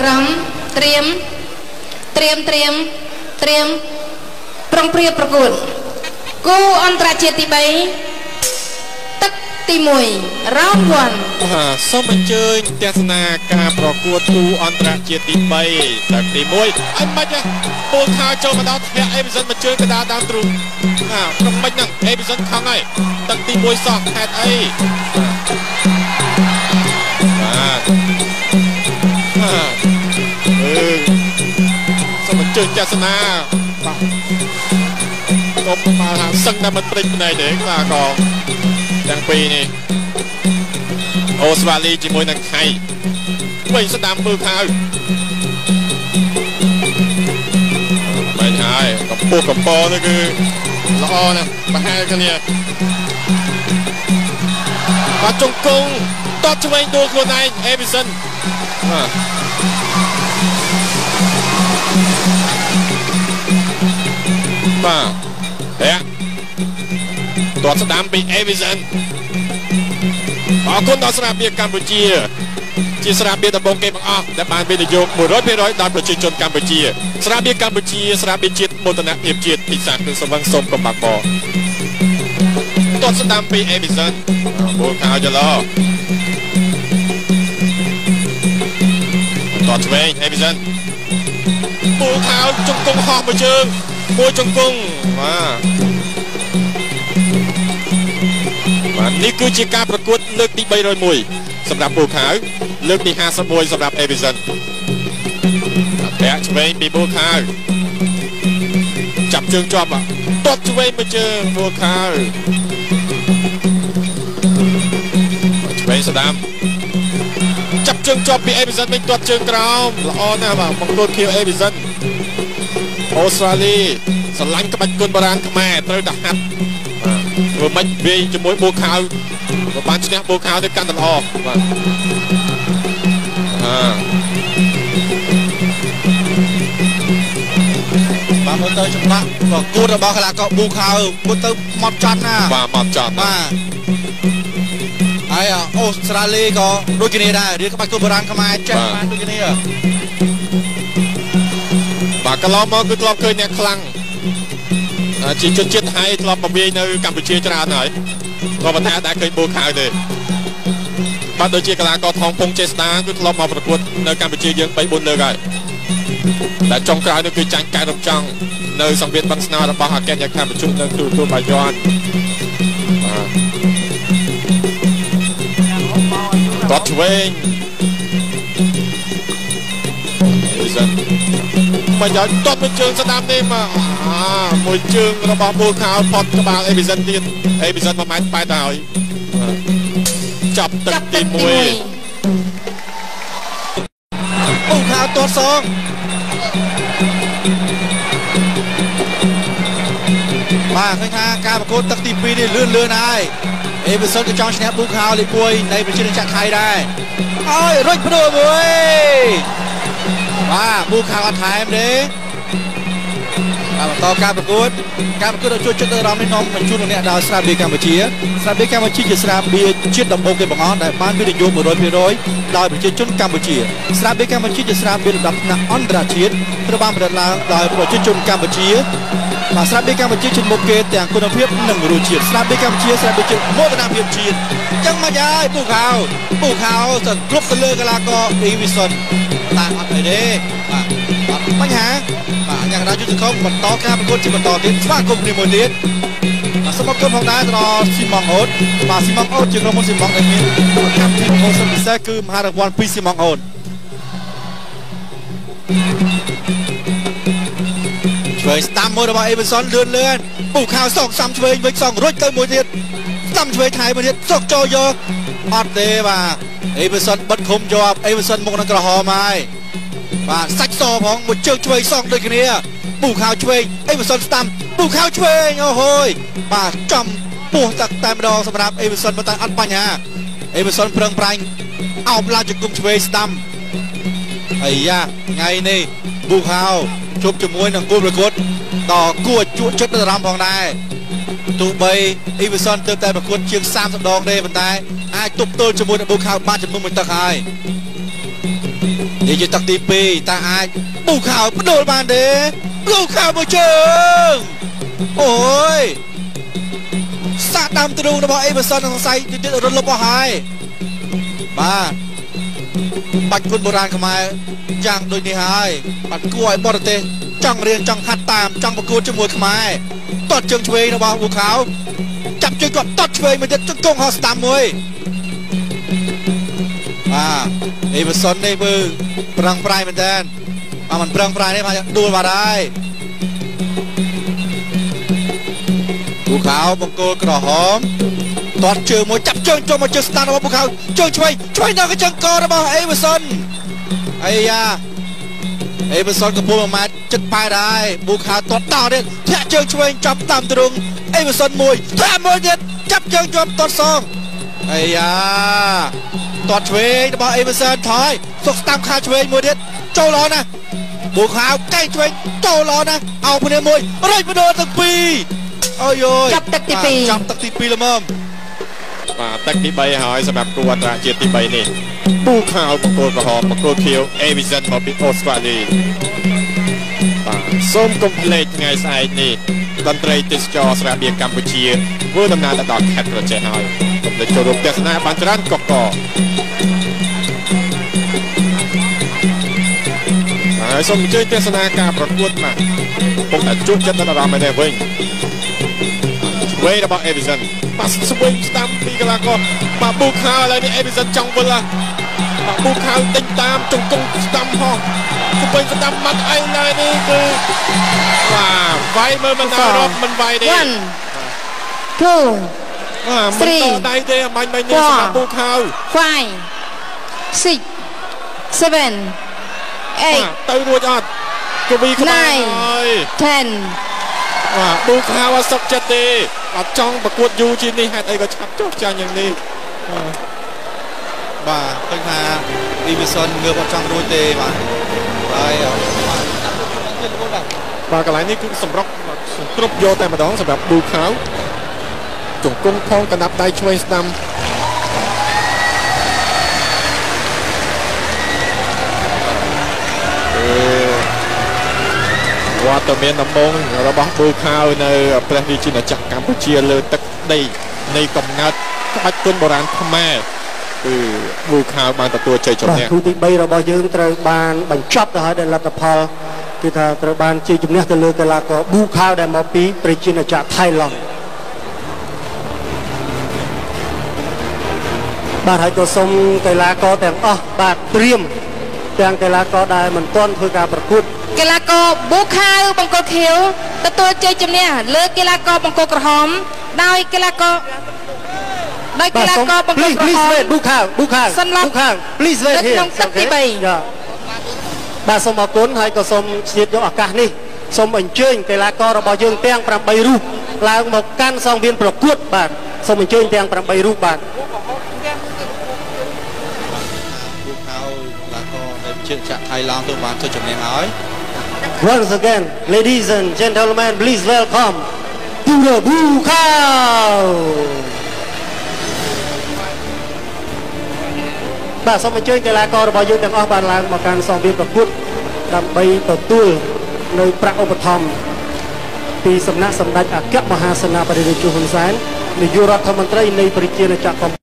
ក្រមត្រៀមត្រៀមត្រៀមត្រៀមប្រុងព្រៀបប្រកួតគូអន្តរជាតិទី3ទឹកទី1 round 1បាទសូមអញ្ជើញទស្សនាការប្រកួតគូអន្តរជាតិទី3ទឹកទី1អីមិនទេពូលខោចូលមកដល់ធ្លាក់អេវិសិនមកជើងកដាលដើមទ្រូងបាទក្នុងមិនហ្នឹងអេវិសិនខំហើយទឹកទី1សោះហេតុអី សូមអញ្ជើញទស្សនាបាទកុំមកថាសឹងតែមិនព្រិចភ្នែកទេបាទក៏ទាំងពីរនេះអូស្វាលីជាមួយនឹងថៃវិញស្ដាំពើខៅមិនហើយកំពុះកំពនេះគឺល្អណាស់ប្រហែលគ្នាបាទចង្គង់តបឆ្វេងដួលខ្លួនឯងអេវីសិនបាទ បាទហេទាត់ស្ដាំពីអេវីសិនអរគុណដល់ស្រាបៀរកម្ពុជា ជាស្រាបៀរដំបងគេបង្អស់ដែលបានវិនិយោគ100%ដល់ប្រជាជនកម្ពុជា ស្រាបៀរកម្ពុជាស្រាបៀរជាតិមោទនភាពជាតិពិសាគឺសវឹងសូមកំបាក់បទាត់ស្ដាំពីអេវីសិនបូលខោចឡទាត់ឆ្វេងអេវីសិនបូលខោជង្គង់ហោះមួយជើង មួយជង្គង់បាទបាទនេះគឺជាការប្រកួតលើកទី301សម្រាប់ពូខាវលើកទី51សម្រាប់ Avison តាក់ឆ្វេងពីពូខាវចាប់ជើងជាប់ទាត់ឆ្វេងមួយជើងពូខាវឆ្វេងស្ដាំចាប់ជើងជាប់ពី Avison វិញទាត់ជើងក្រោមល្អណាស់បាទមកទល់ខៀវ Avison អូស្ត្រាលីស្រឡាញ់ក្បាច់គុណបុរាណខ្មែរត្រូវតែហាត់ធ្វើម៉េចវាយជាមួយបូខាវក៏បានឈ្នះបូខាវទៅកាន់តែល្អបាទអឺបាទមើលទៅចម្លាក់ប្រកួតរបស់កីឡាករប៊ូខាវមើលទៅមកចត់ណាបាទមកចត់បាទហើយអូស្ត្រាលីក៏ដូចគ្នាដែររៀនក្បាច់គុណបុរាណខ្មែរចេះបានដូចគ្នាបាទ កន្លងមកគឺធ្លាប់ឃើញអ្នកខ្លាំងជាជនជាតិថៃធ្លាប់មកវាយនៅកម្ពុជាច្រើនហើយក៏ប៉ុន្តែអត់ដែលឃើញបូខៅទេបាទដូចជាកីឡាករថងពងចេស្តាគឺធ្លាប់មកប្រកួតនៅកម្ពុជាយើង3 4លើកហើយតែចុងក្រោយនោះគឺចាញ់កែរំចង់នៅសង្វៀនបឹងស្នោរបស់អគ្គនាយកប្រជុំនៅទូទួលបាយ័នបាទគាត់ឆ្វេងអីសិន បាញ់ឲ្យតត់មួយជើងស្ដាំនេះមកអាមួយជើងរបស់បូលខោផុតក្បាលអេប៊ីសិនទៀតអេប៊ីសិន1ម៉ែត្រ8ទៅហើយចាប់ទឹកទី1អូខោទាត់សងបាទឃើញថាការប្រកួតទឹកទី2នេះលឿនលឿនហើយអេប៊ីសិនក៏ចង់ឈ្នះប៊ូខោលេខ1នៃប្រជាជាតិថៃដែរហើយរុញភ្នួមួយ បាទប៊ូខោអត់ថែមទេ បាទបន្តការប្រកួតការប្រកួតដ៏ជួយចិត្តអារម្មណ៍នេះនាំបញ្ជូនលោកអ្នកដល់ស្រាបៀរកម្ពុជាស្រាបៀរកម្ពុជាជាស្រាបៀរជាតិដំបូងគេបង្អស់ដែលបានវិនិយោគ100%ដោយប្រជាជនកម្ពុជាស្រាបៀរកម្ពុជាជាស្រាបៀរលំដាប់ថ្នាក់អន្តរជាតិត្រូវបានផលិតឡើងដោយប្រជាជនកម្ពុជាបាទស្រាបៀរកម្ពុជាជាមុខគេទាំងគុណភាពនិងរសជាតិស្រាបៀរកម្ពុជាស្រាបៀរជាតិមោទនភាពជាតិអញ្ចឹងមកហើយពូខោពូខោទៅគ្រប់ទៅលើកីឡាករអ៊ីវីសុនតែអត់អីទេបាទអត់បញ្ហាបាទ យ៉ាងណាយុទ្ធសង្គមបន្តការប្រកួតជាបន្តទៀតស្វាគមន៍គ្នាមួយទៀតបាទសូមអរគុណផងដែរដល់ស៊ីម៉ងអូតបាទស៊ីម៉ងអូតជាក្រុមហ៊ុនស៊ីម៉ងដែលមានកម្មវិធីប្រមូលសិទ្ធិពិសេសគឺមហារង្វាន់ពីស៊ីម៉ងអូតឆ្វេងស្ដាំមួយរបស់អេវិនសុនលឿនលឿនពូខៅសងសំឆ្វេងវិញសងរុចទៅមួយទៀតស្ដាំឆ្វេងថៃមួយទៀតសុកចូលយកអត់ទេបាទអេវិនសុនបិទឃុំជាប់អេវិនសុនមុខនឹងក្រហមហើយ បាទសាច់សផងមួយជើងឆ្វេងសងដូចគ្នាពូខៅឆ្វេងអេវិនសុនស្ដាំពូខៅឆ្វេងអូហូយបាទចំពោះតាក់តែម្ដងសម្រាប់អេវិនសុនប៉ុន្តែអត់បញ្ហាអេវិនសុនប្រឹងប្រែងអោបឡើងជង្គង់ឆ្វេងស្ដាំអាយ៉ាថ្ងៃនេះប៊ូខៅជួបជាមួយនឹងគូប្រកួតដ៏គួរជក់ចិត្តអារម្មណ៍ផងដែរទោះបីអ៊ីវីសុនទើបតែប្រកួតជាង30ដងទេប៉ុន្តែអាចទប់ទល់ជាមួយនឹងប៊ូខៅបានចំនួនមួយទឹកហើយ និយាយទឹកទី2តើអាចពូខោបដូលបានទេពូខោមួយជើងអូយសាក់ដាំទ្រូងរបស់អេវ៉ាសុនសង្ស័យទីទៀតរត់លុបអស់ហើយបាទបាច់គុណបុរាណខ្មែរយ៉ាងដូចនេះហើយបាត់គួរឲ្យបរទេសចង់រៀនចង់ហាត់តាមចង់ប្រកួតជាមួយខ្មែរតត់ជើងឆ្វេងរបស់ពូខោចាប់ជើងគាត់តត់ឆ្វេងមួយទៀតជង្គង់ហោះស្ដាំមួយបាទ អេវ៉ាសុននេះមើលប្រឹងប្រែងមែនតើអាមិនប្រឹងប្រែងទេមកដួលបាត់ហើយពូខោបង្គោលក្រហមទាត់ជើងមួយចាប់ជើងចុះមកជើងស្តានរបស់ពូខោជើងឆ្វេងឆ្វេងដល់កញ្ចឹងករបស់អេវ៉ាសុនអាយ៉ាអេវ៉ាសុនកំពុង1ម៉ែត្រចិត្តប៉ែដែរពូខោទាត់តទៀតធាក់ជើងឆ្វេងចាប់តាមទ្រង់អេវ៉ាសុនមួយធាក់មួយទៀតចាប់ជើងជាប់ទាត់សង អាយ៉ាទាត់ឆ្វេងរបស់អេវ៉ាសុនថយសុកស្ដាំខាឆ្វេងមួយទៀតចូលល្អណាស់ប៊ូខាវកែងឆ្វេងចូលល្អណាស់អោបគ្នាមួយរុយបដូរទាំងពីរអូយយចាប់ទឹកទីពីរចាប់ទឹកទី2ល្មមបាទទឹកទី3ហើយសម្រាប់គូអន្តរជាតិទី3នេះពូខោបង្គោលក្រហមបង្គោលខៀវអេវីសិនមកពីអូស្ត្រាលីបាទសូមកុំភ្លេចថ្ងៃស្អែកនេះ តន្ត្រីទេសចរស្រាបៀរកម្ពុជាធ្វើដំណើរទៅដល់ខេត្តក្រចេះហើយកុំភ្លេចចូលរួមទស្សនាបានច្រើនកកកហើយសូមអញ្ជើញទស្សនាការប្រកួតបាទពុកតែជួបចិត្តដល់អារម្មណ៍ឯនេះវិញវេរបស់ Edison បាទស្វិញស្ដាំពីកីឡាករបាទប៊ូខាឥឡូវនេះ Edison ចង់វិល ឡាបាទប៊ូខាដេញតាមជង្គង់ស្ដាំហោះស្វិញស្ដាំម៉ាត់អីឡើយនេះគឺបាទវាយមើលមិនដល់រាប់មិនវាយទេ one two បាទមិនដល់ដៃទេអំបញ្ញមិញនេះសម្រាប់ប៊ូខា five six seven បាទ eight ទៅរួចអត់កវីក្បាល Nine ហើយ ten បាទប៊ូខាវអត់សុខចិត្តទេអត់ចង់ប្រកួតយូរជាងនេះហេតុអីក៏ឆាប់ចុះចាញ់យ៉ាងនេះបាទ ឃើញថាអេវីសុនងើបអត់ចង់រួចទេបាទហើយបាទទៀតបងបាទបាទកន្លែងនេះគឺសម្រុកគ្រប់យកតែម្ដងសម្រាប់ប៊ូខាវជង្គង់ផងកណ្ដាប់ដៃឆ្វេងស្ដាំអឺវត្តមានដំបងរបស់ប៊ូខាវនៅព្រះរាជាណាចក្រកម្ពុជាលើទឹកដីនៃកំណើតក្បាច់គុនបុរាណខ្មែរ គឺប៊ូខាវបានទទួលជ័យជំបាទនះគូទី3របស់យើងត្រូវបានបញ្ចប់ទៅហើយដោយលទ្ធផលគឺថាត្រូវបានជ័យជំនះទៅលើកីឡាករប៊ូខាវដែលមកពីប្រជាណាចក្រថៃឡង់បាទហើយក៏សូមកីឡាករទាំងអស់បាទត្រៀមទាំងកីឡាករដែលមិនទាន់ធ្វើការប្រកួតកីឡាករប៊ូខាវបង្គោលខៀវទទួលជ័យជំនះលើកីឡាករបង្គោលក្រហមដោយកីឡាករ ដោយកីឡាករបង្គោល please ក្រ please ហម wait ប៊ូខាវប៊ូខាវសន្លប់ប៊ូខាវ please wait នៅ here ក្នុងទឹកទី Okay? បី Yeah. បាទសូមអរគុណហើយក៏សូមឆ្លៀតយកឱកាសនេះសូមអញ្ជើញកីឡាកររបស់យើងទាំង8រូបឡើងមកកាន់សង្វៀនប្រកួត បាទសូមអញ្ជើញទាំង8រូបបាទពូខោឡាកោនៃជាចាក់ថៃឡង់ទៅបានជួយជំនះហើយ Once again ladies and gentlemen please welcome to the បាទសូមអញ្ជើញកីឡាកររបស់យើងទាំងអស់បានឡើងមកកាន់សង្វៀនប្រកួតដើម្បីទទួលនៅប្រាក់ឧបត្ថម្ភពីសំណាក់សម្ដេចអគ្គមហាសេនាបតីរាជហ៊ុនសែននាយករដ្ឋមន្ត្រីនៃប្រជាណាចក្រកម្